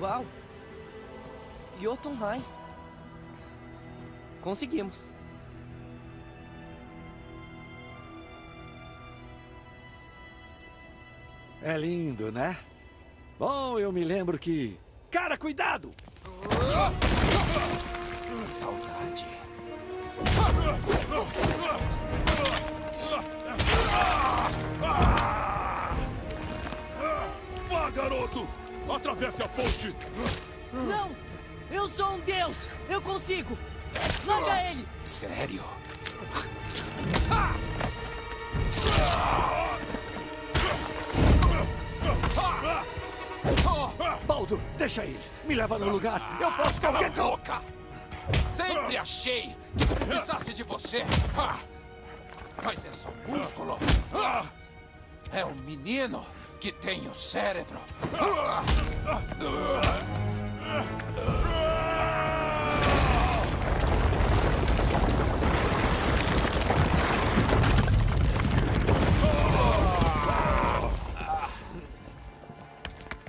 Uau! Jotunheim. Conseguimos. É lindo, né? Bom, eu me lembro que... Cara, cuidado! Saudade. Vá, garoto! Atravesse a ponte! Não! Eu sou um deus! Eu consigo! Larga ele! Sério? Baldo, deixa eles. Me leva no lugar. Eu posso qualquer coisa. Sempre achei que precisasse de você. Ah, Mas é só músculo. Ah, É um menino que tem o cérebro.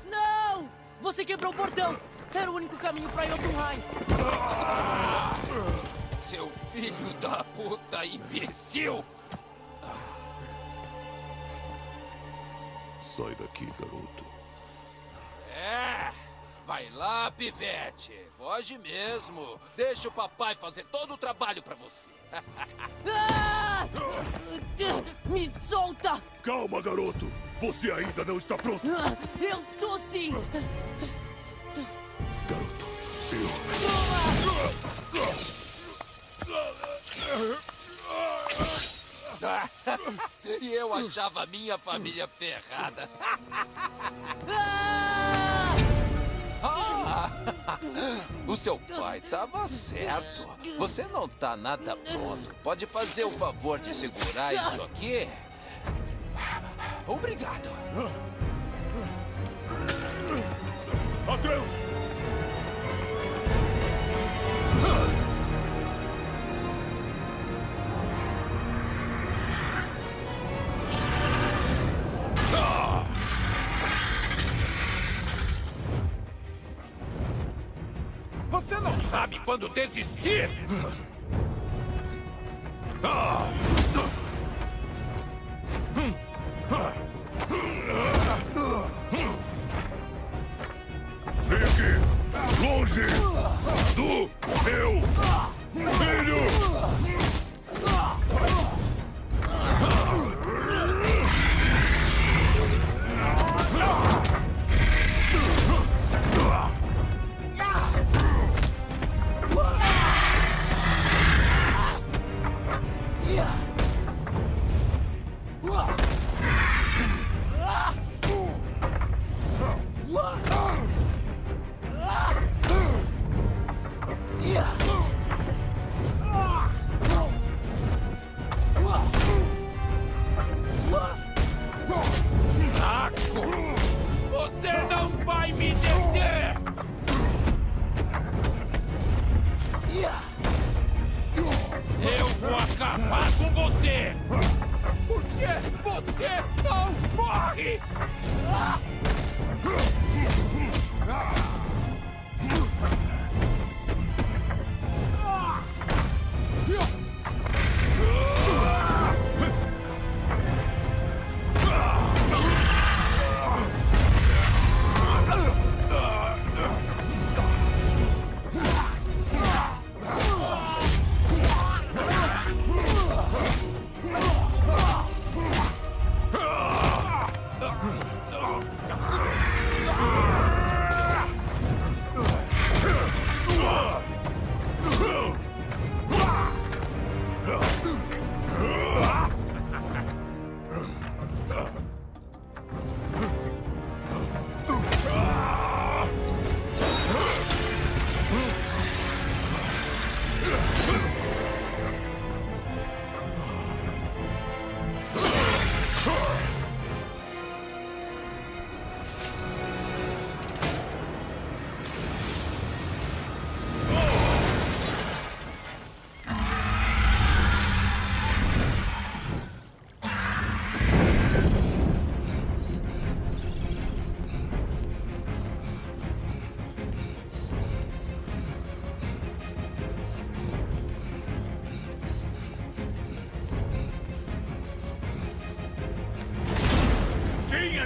Não! Você quebrou o portão! Era o único caminho pra Jotunheim! Seu filho da puta imbecil! Sai daqui, garoto. É! Vai lá, pivete! Foge mesmo! Deixa o papai fazer todo o trabalho pra você. Ah! Me solta! Calma, garoto! Você ainda não está pronto! Ah, Eu tô sim! Garoto, e eu achava a minha família ferrada. Ah! O seu pai estava certo. Você não tá nada pronto. Pode fazer o favor de segurar isso aqui? Obrigado. Adeus! Você não sabe quando desistir? Aqui! Longe do meu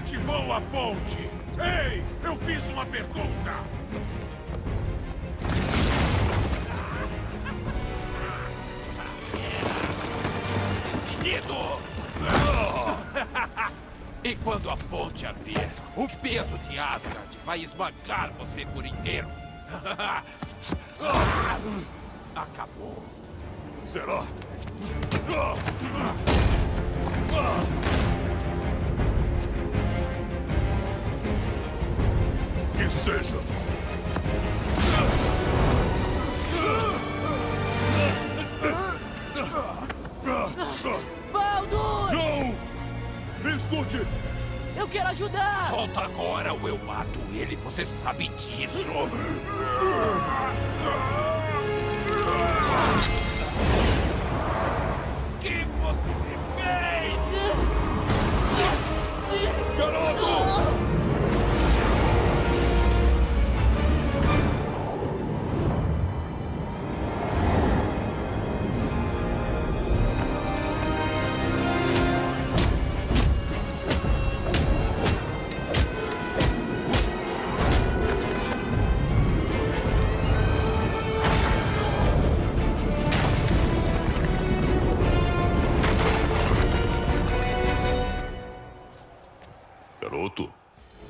desativou a ponte! Ei, eu fiz uma pergunta! Infinito! e quando a ponte abrir, o peso de Asgard vai esmagar você por inteiro. Acabou. Será? Me escute! Eu quero ajudar! Solta agora ou eu mato ele, você sabe disso. Garoto,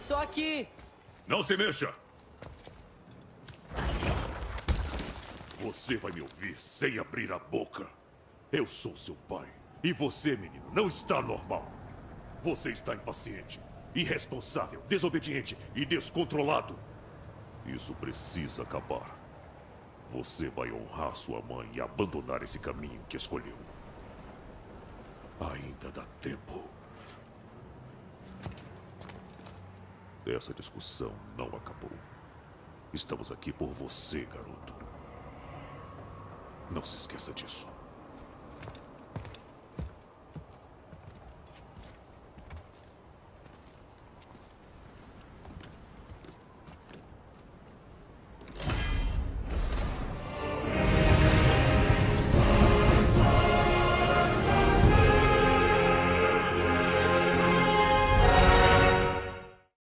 Tô aqui! não se mexa! Você vai me ouvir sem abrir a boca. Eu sou seu pai. E você, menino, não está normal. Você está impaciente, irresponsável, desobediente e descontrolado. Isso precisa acabar. Você vai honrar sua mãe e abandonar esse caminho que escolheu. Ainda dá tempo. Essa discussão não acabou. Estamos aqui por você, garoto. Não se esqueça disso.